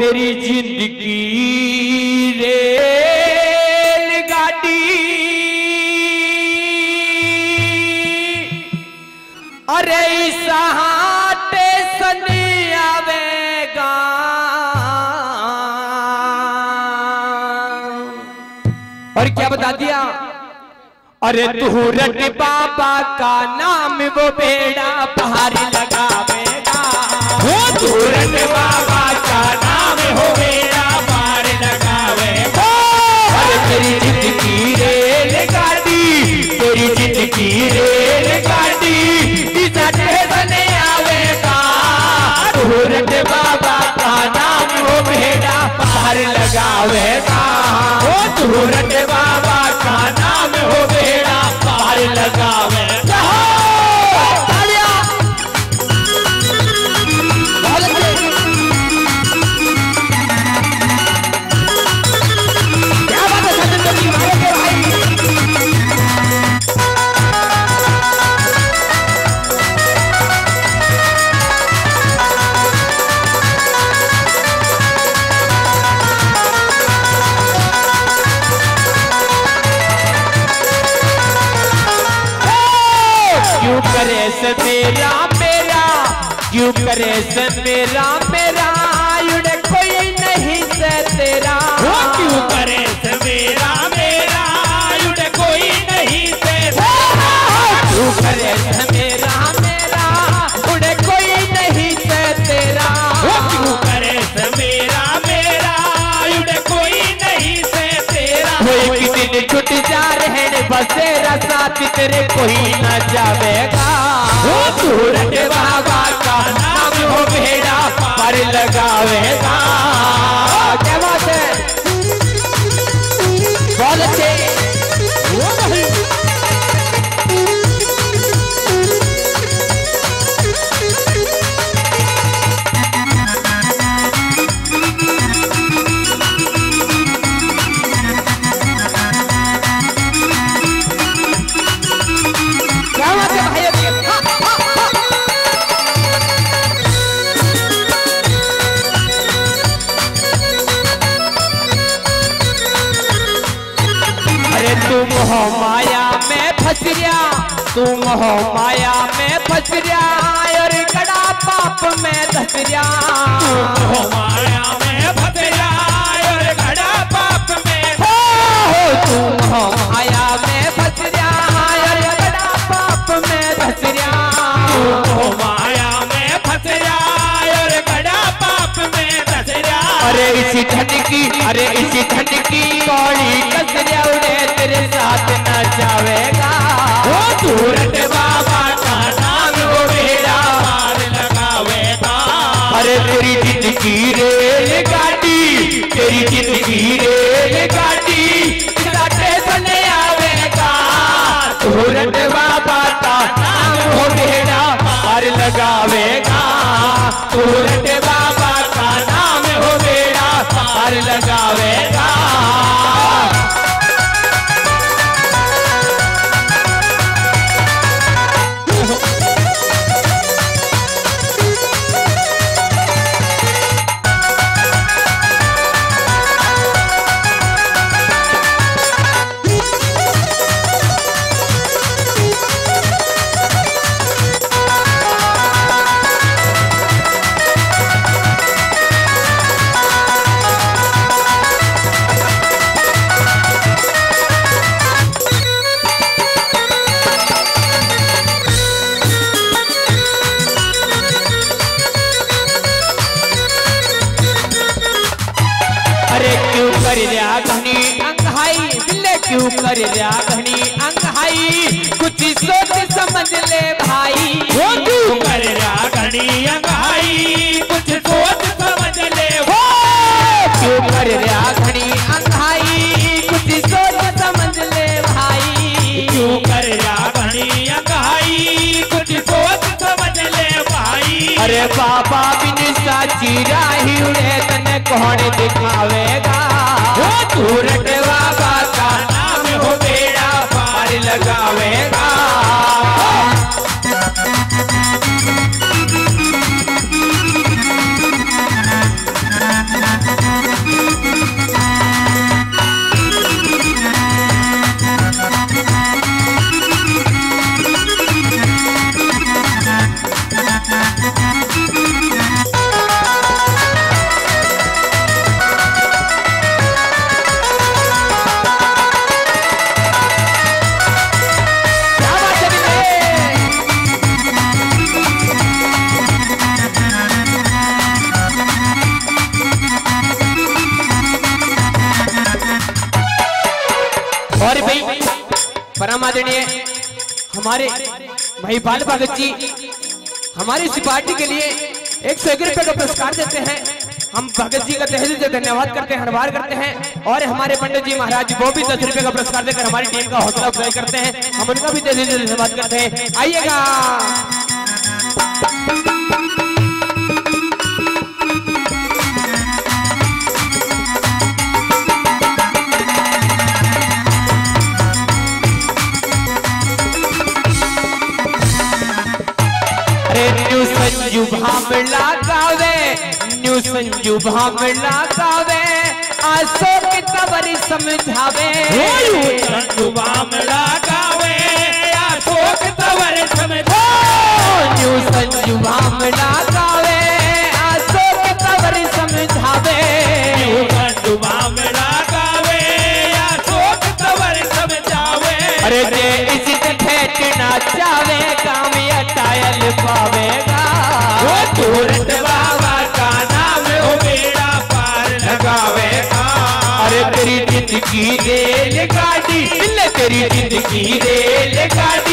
तेरी ज़िंदगी रेल गाड़ी अरे सहाटे सनी अरे तू रट बाबा का नाम वो बेड़ा पार लगावेगा हो सूरज बाबा का नाम हो बेड़ा पार लगावेगा अरे तेरी ज़िंदगी रेल गाड़ी तेरी ज़िंदगी रेल गाड़ी स्टेशन आवेगा तू रट बाबा का नाम वो बेड़ा पार लगावेगा हो सूरज बाबा से मेरा मेरा। क्यों करे से मेरा मेरा? उड़े कोई नहीं से तेरा। क्यों करे सवेरा मेरा? उड़ कोई नहीं से क्यों करे से मेरा मेरा? उड़े कोई नहीं से तेरा। क्यों करे सवेरा मेरा? उड़ कोई नहीं से तेरा। कोई दिन छुट जा रहे ने बसेरा साथ तेरे कोई न जावेगा। तू सूरज हो माया में फंस गया तुम हो माया में फंस गया और कड़ा पाप में धस गया हो माया में फतेरा और घड़ा पाप में हो हो तुम हो माया में फंस गया और कड़ा पाप में धस गया हो माया में फतेरा और घड़ा पाप में दसरा अरे इसी ठंड की अरे इसी ठंड की कौड़ी कसरिया। अरे तेरी ज़िंदगी रेल गाड़ी, तेरी ज़िंदगी रेल गाड़ी स्टेशन आवेगा सूरज बाबा का नाम हो बेड़ा पार लगावेगा सूरज अंगहाई कुछ सोच समझ ले भाई। रहा घड़ी अंगाई कुछ सोच समझ ले हो अंगहाई कुछ सोच समझ ले भाई। क्यों कर अंगाई कुछ सोच समझ ले भाई। अरे बाबा बिन साची राही उड़े तने कौन दिखावेगा परम आदरणीय, हमारे भाई बाल भगत जी, हमारी इस पार्टी के लिए एक सौ एक रुपए का पुरस्कार देते हैं। हम भगत जी का तहे से धन्यवाद करते हैं, हरवार करते हैं और हमारे पंडित जी महाराज वो भी दस रुपए का पुरस्कार देकर हमारी टीम का हौसला अफजाई करते हैं। हम उनका भी तहे से धन्यवाद करते हैं। आइएगा। गावे न्यू संजू भामला गावे आसो की तवरी समझावे। गावे अशोक तवर समझो न्यू संजू भामला गावे आसो की तवरी समझावे। गावे अशोक तवर समझावे। अरे जे इज़्ज़त फेंकना चावे। ज़िंदगी रेल गाड़ी। तेरी ज़िंदगी रेल गाड़ी।